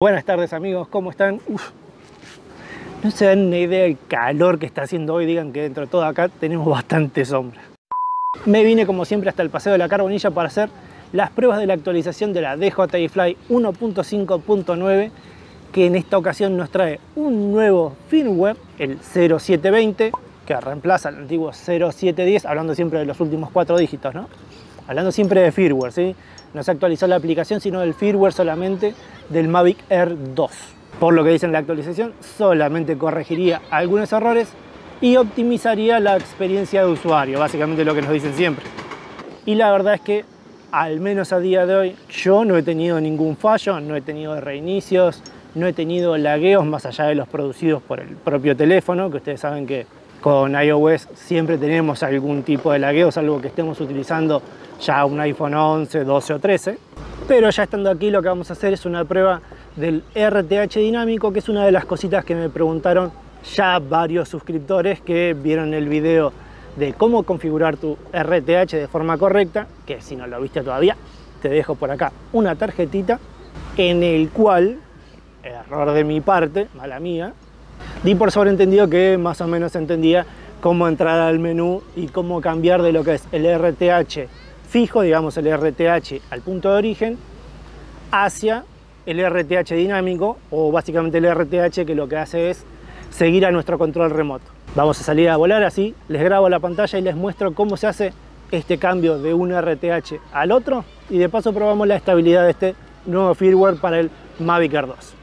Buenas tardes amigos, ¿cómo están? Uf, no se dan ni idea del calor que está haciendo hoy, digan que dentro de todo acá tenemos bastante sombra. Me vine como siempre hasta el Paseo de la Carbonilla para hacer las pruebas de la actualización de la DJI Fly 1.5.9 que en esta ocasión nos trae un nuevo firmware, el 0720, que reemplaza el antiguo 0710, hablando siempre de los últimos cuatro dígitos, ¿no? Hablando siempre de firmware, ¿sí? No se actualizó la aplicación, sino del firmware solamente del Mavic Air 2. Por lo que dice en la actualización, solamente corregiría algunos errores y optimizaría la experiencia de usuario, básicamente lo que nos dicen siempre. Y la verdad es que, al menos a día de hoy, yo no he tenido ningún fallo, no he tenido reinicios, no he tenido lagueos más allá de los producidos por el propio teléfono, que ustedes saben que con iOS siempre tenemos algún tipo de lagueo, salvo que estemos utilizando ya un iPhone 11, 12 o 13. Pero ya estando aquí lo que vamos a hacer es una prueba del RTH dinámico, que es una de las cositas que me preguntaron ya varios suscriptores que vieron el video de cómo configurar tu RTH de forma correcta, que si no lo viste todavía, te dejo por acá una tarjetita en el cual, error de mi parte, mala mía, di por sobreentendido que más o menos entendía cómo entrar al menú y cómo cambiar de lo que es el RTH fijo, digamos el RTH al punto de origen, hacia el RTH dinámico o básicamente el RTH que lo que hace es seguir a nuestro control remoto. Vamos a salir a volar así, les grabo la pantalla y les muestro cómo se hace este cambio de un RTH al otro y de paso probamos la estabilidad de este nuevo firmware para el Mavic Air 2.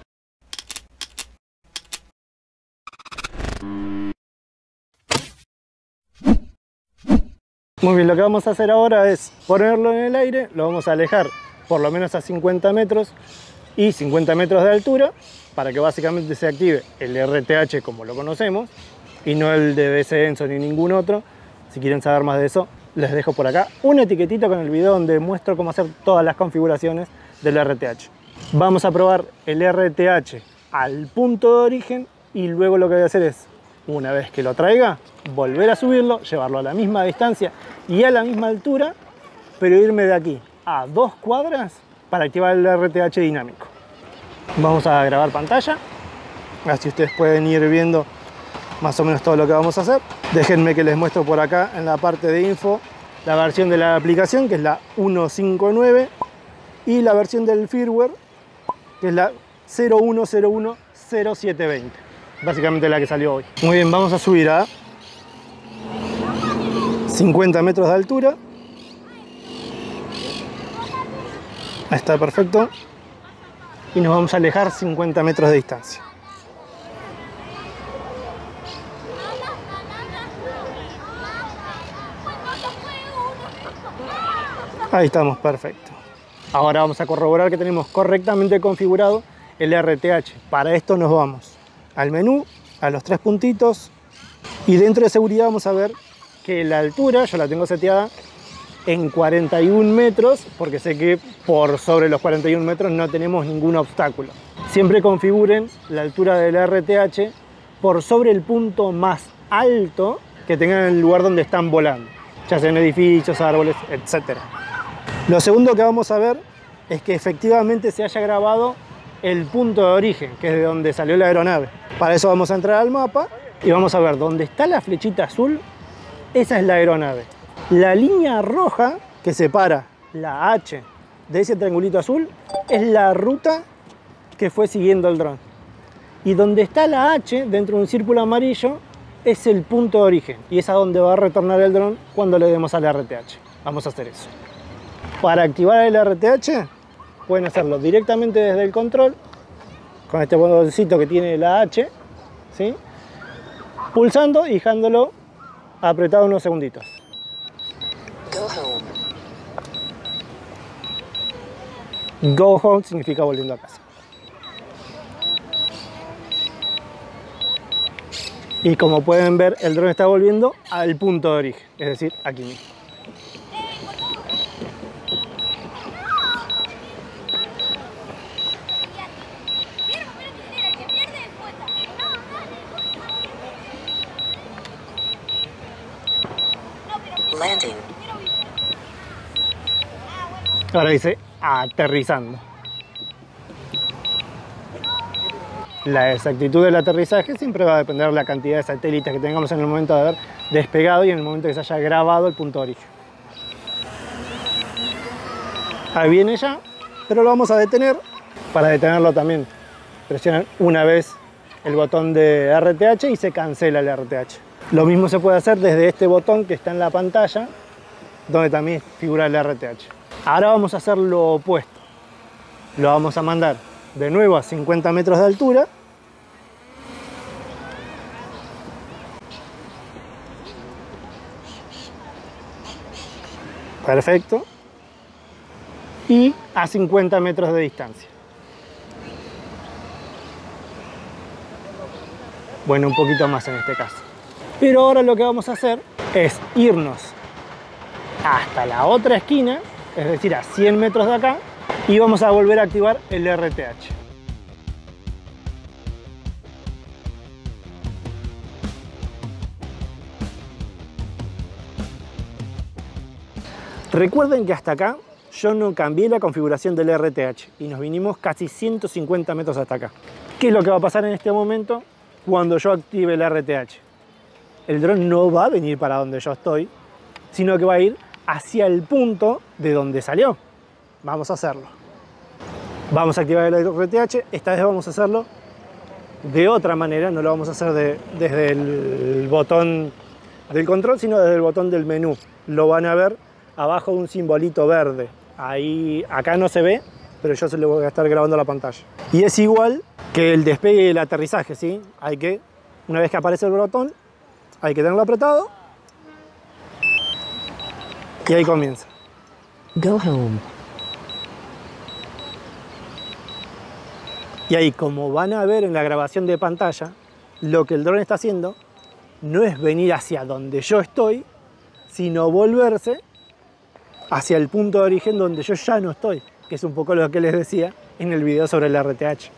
Muy bien, lo que vamos a hacer ahora es ponerlo en el aire, lo vamos a alejar por lo menos a 50 metros y 50 metros de altura para que básicamente se active el RTH como lo conocemos y no el de BC ni ningún otro. Si quieren saber más de eso, les dejo por acá una etiquetita con el video donde muestro cómo hacer todas las configuraciones del RTH. Vamos a probar el RTH al punto de origen y luego lo que voy a hacer es, una vez que lo traiga, volver a subirlo, llevarlo a la misma distancia y a la misma altura, pero irme de aquí a dos cuadras para activar el RTH dinámico. Vamos a grabar pantalla, así ustedes pueden ir viendo más o menos todo lo que vamos a hacer. Déjenme que les muestro por acá en la parte de info la versión de la aplicación, que es la 159, y la versión del firmware, que es la 01010720, básicamente la que salió hoy. Muy bien, vamos a subir a 50 metros de altura. Ahí está perfecto. Y nos vamos a alejar 50 metros de distancia. Ahí estamos, perfecto. Ahora vamos a corroborar que tenemos correctamente configurado el RTH. Para esto nos vamos al menú, a los tres puntitos y dentro de seguridad vamos a ver que la altura yo la tengo seteada en 41 metros porque sé que por sobre los 41 metros no tenemos ningún obstáculo. Siempre configuren la altura del RTH por sobre el punto más alto que tengan en el lugar donde están volando, ya sean edificios, árboles, etc. Lo segundo que vamos a ver es que efectivamente se haya grabado el punto de origen, que es de donde salió la aeronave. Para eso vamos a entrar al mapa y vamos a ver dónde está la flechita azul, esa es la aeronave. La línea roja que separa la H de ese triangulito azul es la ruta que fue siguiendo el dron. Y donde está la H dentro de un círculo amarillo es el punto de origen y es a donde va a retornar el dron cuando le demos al RTH. Vamos a hacer eso. Para activar el RTH pueden hacerlo directamente desde el control con este botoncito que tiene la H, ¿sí? pulsando y dejándolo apretado unos segunditos. Go home. Go home significa volviendo a casa. Y como pueden ver, el dron está volviendo al punto de origen, es decir, aquí mismo. Ahora dice aterrizando. La exactitud del aterrizaje siempre va a depender de la cantidad de satélites que tengamos en el momento de haber despegado y en el momento que se haya grabado el punto de origen. Ahí viene ya, pero lo vamos a detener. Para detenerlo también presionan una vez el botón de RTH y se cancela el RTH. Lo mismo se puede hacer desde este botón que está en la pantalla, donde también figura el RTH. Ahora vamos a hacer lo opuesto. Lo vamos a mandar de nuevo a 50 metros de altura. Perfecto. Y a 50 metros de distancia. Bueno, un poquito más en este caso. Pero ahora lo que vamos a hacer es irnos hasta la otra esquina, es decir, a 100 metros de acá, y vamos a volver a activar el RTH. Recuerden que hasta acá yo no cambié la configuración del RTH y nos vinimos casi 150 metros hasta acá. ¿Qué es lo que va a pasar en este momento cuando yo active el RTH? El dron no va a venir para donde yo estoy, sino que va a ir hacia el punto de donde salió. Vamos a hacerlo. Vamos a activar el RTH, esta vez vamos a hacerlo de otra manera, no lo vamos a hacer desde el botón del control, sino desde el botón del menú. Lo van a ver abajo de un simbolito verde. Ahí, acá no se ve, pero yo se lo voy a estar grabando la pantalla. Y es igual que el despegue y el aterrizaje, ¿sí? Hay que, una vez que aparece el botón, hay que tenerlo apretado. Y ahí comienza. Go home. Y ahí, como van a ver en la grabación de pantalla, lo que el dron está haciendo no es venir hacia donde yo estoy, sino volverse hacia el punto de origen donde yo ya no estoy, que es un poco lo que les decía en el video sobre el RTH.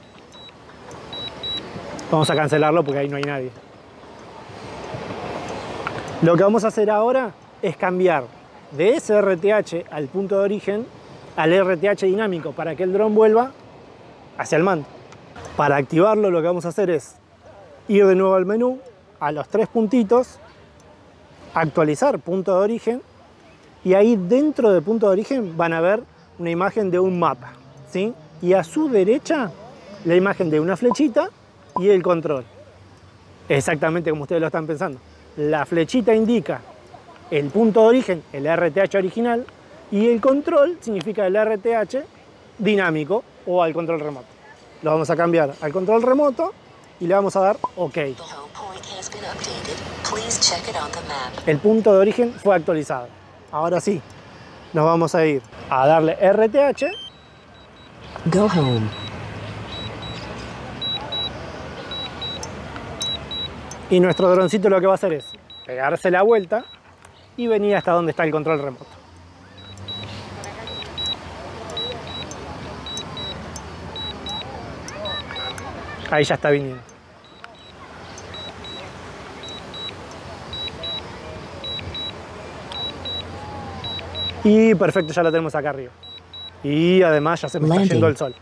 Vamos a cancelarlo porque ahí no hay nadie. Lo que vamos a hacer ahora es cambiar de ese RTH al punto de origen al RTH dinámico para que el dron vuelva hacia el mando. Para activarlo lo que vamos a hacer es ir de nuevo al menú, a los tres puntitos, actualizar punto de origen y ahí dentro de punto de origen van a ver una imagen de un mapa, ¿sí? Y a su derecha la imagen de una flechita y el control. Exactamente como ustedes lo están pensando. La flechita indica el punto de origen, el RTH original, y el control significa el RTH dinámico o al control remoto. Lo vamos a cambiar al control remoto y le vamos a dar OK. El punto de origen fue actualizado. Ahora sí, nos vamos a ir a darle RTH Go home. y nuestro droncito lo que va a hacer es pegarse la vuelta y venir hasta donde está el control remoto. Ahí ya está viniendo. Y perfecto, ya lo tenemos acá arriba. Y además ya se me está yendo el sol.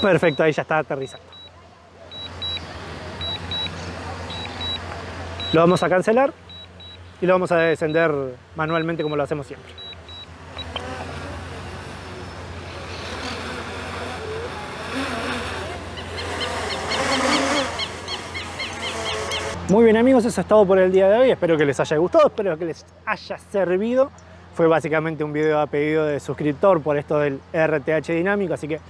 Perfecto, ahí ya está aterrizando. Lo vamos a cancelar y lo vamos a descender manualmente como lo hacemos siempre. Muy bien amigos, eso es todo por el día de hoy. Espero que les haya gustado, espero que les haya servido. Fue básicamente un video a pedido de suscriptor por esto del RTH dinámico, así que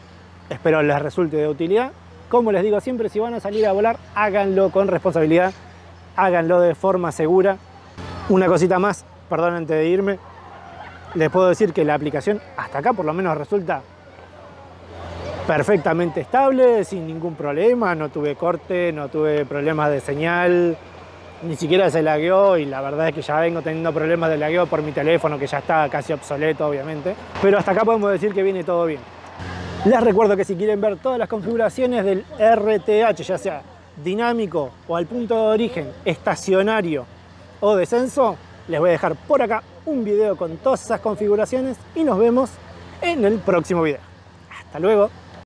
espero les resulte de utilidad. Como les digo siempre, si van a salir a volar, háganlo con responsabilidad, háganlo de forma segura. Una cosita más, perdón antes de irme, les puedo decir que la aplicación hasta acá por lo menos resulta perfectamente estable, sin ningún problema, no tuve corte, no tuve problemas de señal, ni siquiera se lagueó y la verdad es que ya vengo teniendo problemas de lagueo por mi teléfono que ya está casi obsoleto obviamente, pero hasta acá podemos decir que viene todo bien. Les recuerdo que si quieren ver todas las configuraciones del RTH, ya sea dinámico o al punto de origen, estacionario o descenso, les voy a dejar por acá un video con todas esas configuraciones y nos vemos en el próximo video. Hasta luego.